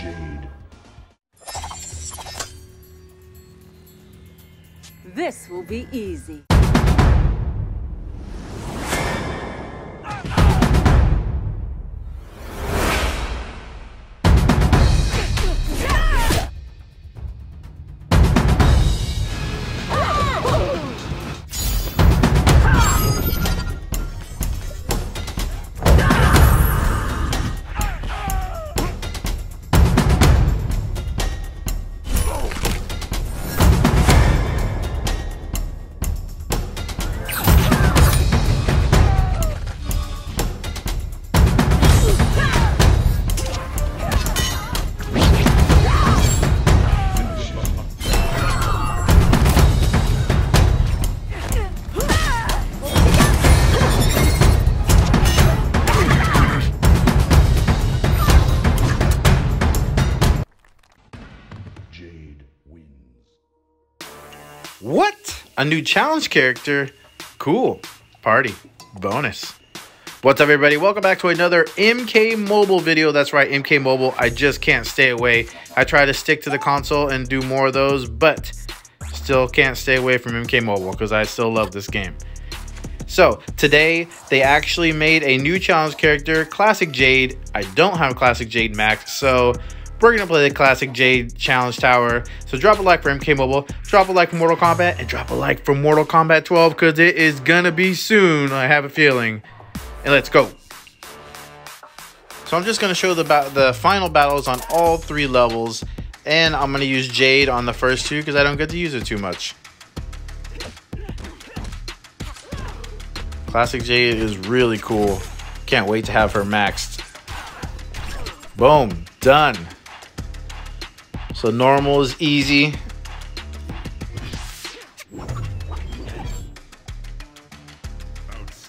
Jade. This will be easy. What? A new challenge character? Cool. Party. Bonus. What's up, everybody? Welcome back to another MK Mobile video. That's right, MK Mobile. I just can't stay away. I try to stick to the console and do more of those, but still can't stay away from MK Mobile because I still love this game. So, today they actually made a new challenge character, Klassic Jade. I don't have Klassic Jade Max, so we're gonna play the Klassic Jade Challenge Tower. So drop a like for MK Mobile, drop a like for Mortal Kombat, and drop a like for Mortal Kombat 12 because it is gonna be soon. I have a feeling. And let's go. So I'm just gonna show the the final battles on all three levels, and I'm gonna use Jade on the first two because I don't get to use it too much. Klassic Jade is really cool. Can't wait to have her maxed. Boom, done. So normal is easy.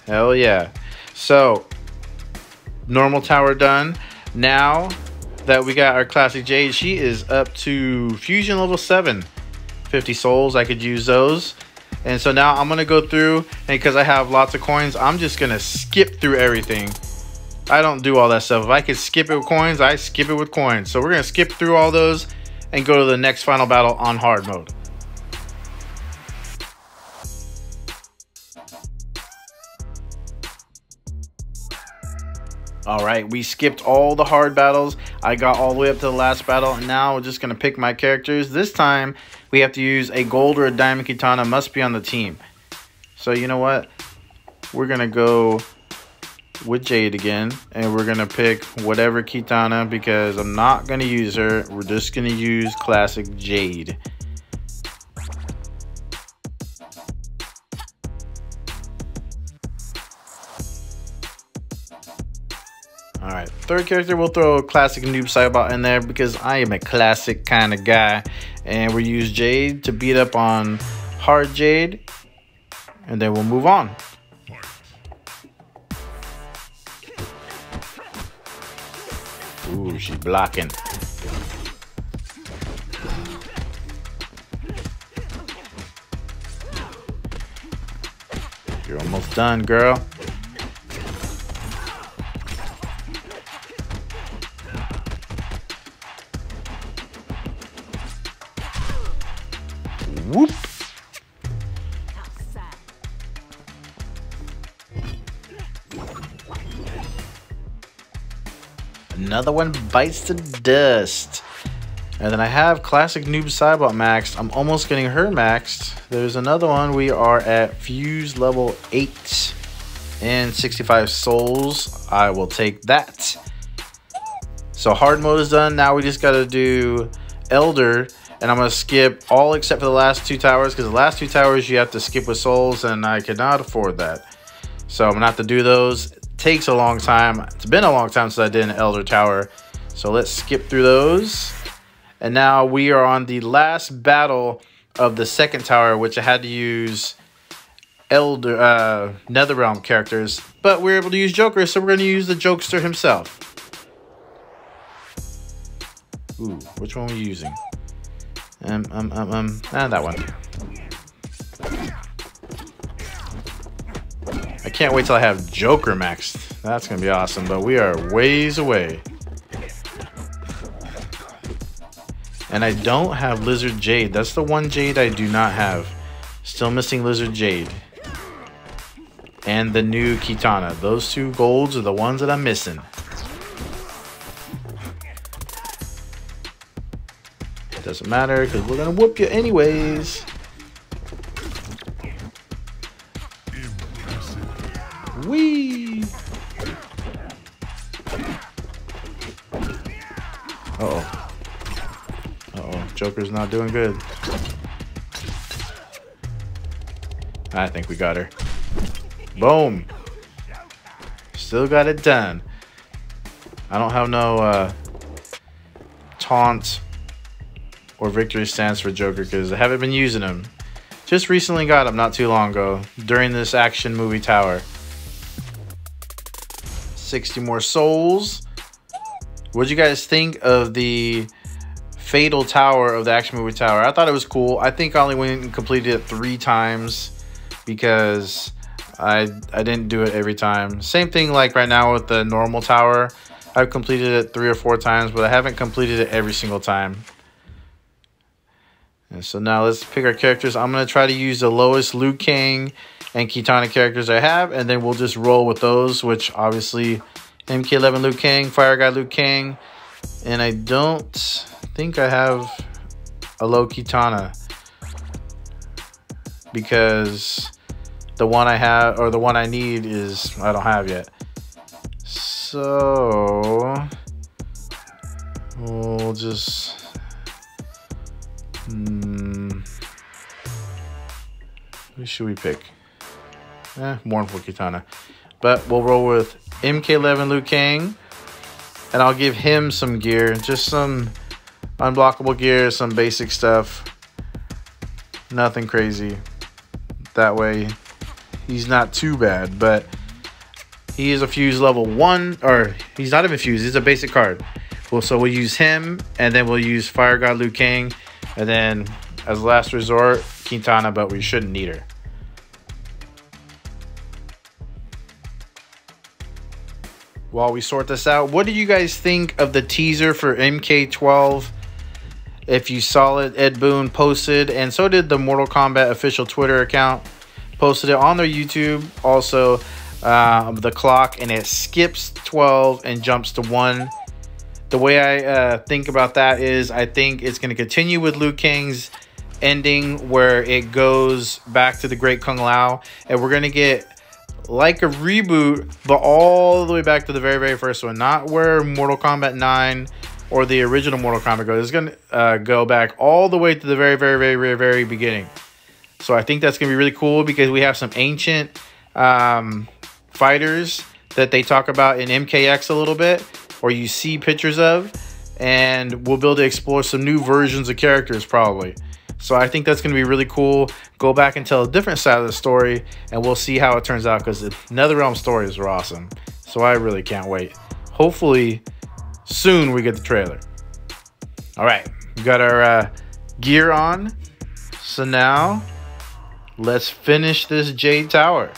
Hell yeah. So normal tower done. Now that we got our Klassic Jade, she is up to fusion level 7. 50 souls, I could use those. And so now I'm gonna go through and because I have lots of coins, I'm just gonna skip through everything. I don't do all that stuff. If I could skip it with coins, I skip it with coins. So we're gonna skip through all those and go to the next final battle on hard mode. All right, we skipped all the hard battles. I got all the way up to the last battle, and now we're just gonna pick my characters. This time, we have to use a gold or a diamond Kitana. Must be on the team. So you know what? We're gonna go with Jade again, and we're gonna pick whatever Kitana because I'm not gonna use her. We're just gonna use Klassic Jade. All right, third character, we'll throw a Klassic Noob Saibot in there because I am a classic kind of guy. And we'll use Jade to beat up on hard Jade. And then we'll move on. Ooh, she's blocking. You're almost done, girl. Another one bites the dust. And then I have Klassic Noob Saibot maxed. I'm almost getting her maxed. There's another one. We are at Fuse level 8 and 65 souls. I will take that. So hard mode is done. Now we just got to do Elder. And I'm going to skip all except for the last two towers. Because the last two towers you have to skip with souls. And I cannot afford that. So I'm going to have to do those. Takes a long time. It's been a long time since I did an Elder Tower. So let's skip through those. And now we are on the last battle of the second tower, which I had to use Elder uh, Netherrealm characters, but we're able to use Joker, so we're going to use the Jokester himself. Ooh, which one are we using? Um, um, um, um, ah, that one. Can't wait till I have Joker maxed. That's to be awesome, but we are ways away. And I don't have Lizard Jade. That's the one Jade I do not have. Still missing Lizard Jade. And the new Kitana. Those two golds are the ones that I'm missing. It doesn't matter because we're going to whoop you anyways. Wee! Uh-oh. Uh-oh. Joker's not doing good. I think we got her. Boom. Still got it done. I don't have no uh, taunt or victory stance for Joker because I haven't been using them. Just recently got them not too long ago during this action movie tower. 60 more souls. What'd you guys think of the fatal tower of the action movie tower? I thought it was cool. I think I only went and completed it three times because I I didn't do it every time. Same thing like right now with the normal tower. I've completed it three or four times, but I haven't completed it every single time. And so now let's pick our characters. I'm going to try to use the lowest Liu Kang and Kitana characters I have, and then we'll just roll with those, which obviously MK11 Liu Kang, Fire God Liu Kang, and I don't think I have a low Kitana because the one I have or the one I need is I don't have yet. So we'll just hmm, who should we pick? Eh, Mournful Kitana. But we'll roll with MK11 Liu Kang. And I'll give him some gear. Just some unblockable gear, some basic stuff. Nothing crazy. That way he's not too bad. But he is a fuse level 1. Or he's not even fuse. He's a basic card. Well, so we'll use him. And then we'll use Fire God Liu Kang. And then as last resort, Kitana. But we shouldn't need her. While we sort this out. What do you guys think of the teaser for MK12? If you saw it, Ed Boon posted, and so did the Mortal Kombat official Twitter account. Posted it on their YouTube. Also, uh, the clock, and it skips 12 and jumps to 1. The way I uh, think about that is I think it's going to continue with Liu Kang's ending where it goes back to the Great Kung Lao, and we're going to get like a reboot, but all the way back to the very, very first one. Not where Mortal Kombat 9 or the original Mortal Kombat goes. It's going to uh, go back all the way to the very, very, very, very, very beginning. So I think that's going to be really cool because we have some ancient um, fighters that they talk about in MKX a little bit, or you see pictures of, and we'll be able to explore some new versions of characters probably. So I think that's going to be really cool. Go back and tell a different side of the story, and we'll see how it turns out because the NetherRealm stories are awesome. So I really can't wait. Hopefully, soon we get the trailer. All right, we got our uh, gear on. So now, let's finish this Jade Tower.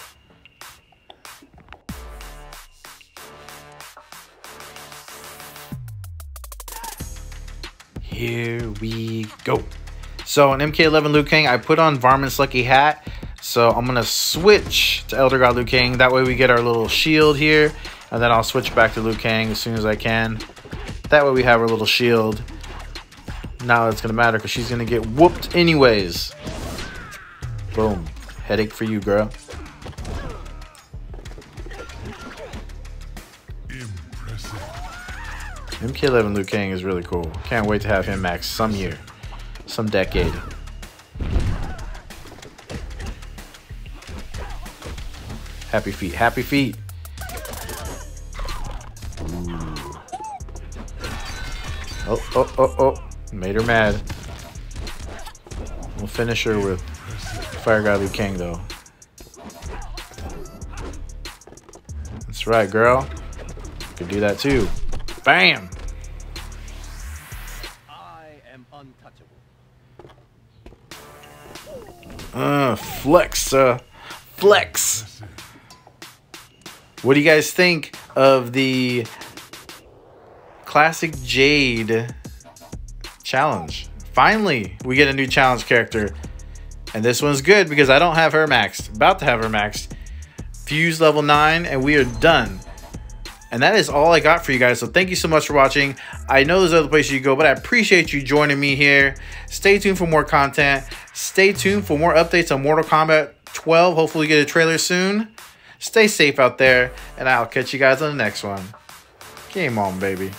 Here we go. So an MK11 Liu Kang, I put on Varmint's Lucky Hat. So I'm going to switch to Elder God Liu Kang. That way we get our little shield here. And then I'll switch back to Liu Kang as soon as I can. That way we have our little shield. Now it's going to matter because she's going to get whooped anyways. Boom. Headache for you, girl. MK11 Liu Kang is really cool. Can't wait to have him max some year some decade. Happy feet, happy feet. Oh, oh, oh, oh. Made her mad. We'll finish her with Fire God Liu Kang, though. That's right, girl. You could do that, too. Bam! Flex, uh, flex. What do you guys think of the Klassic Jade challenge. Finally, we get a new challenge character. And this one's good because I don't have her maxed. About to have her maxed. Fuse level 9, and we are done. And that is all I got for you guys. So thank you so much for watching. I know there's other places you go, but I appreciate you joining me here. Stay tuned for more content. Stay tuned for more updates on Mortal Kombat 12. Hopefully get a trailer soon. Stay safe out there, and I'll catch you guys on the next one. Game on, baby.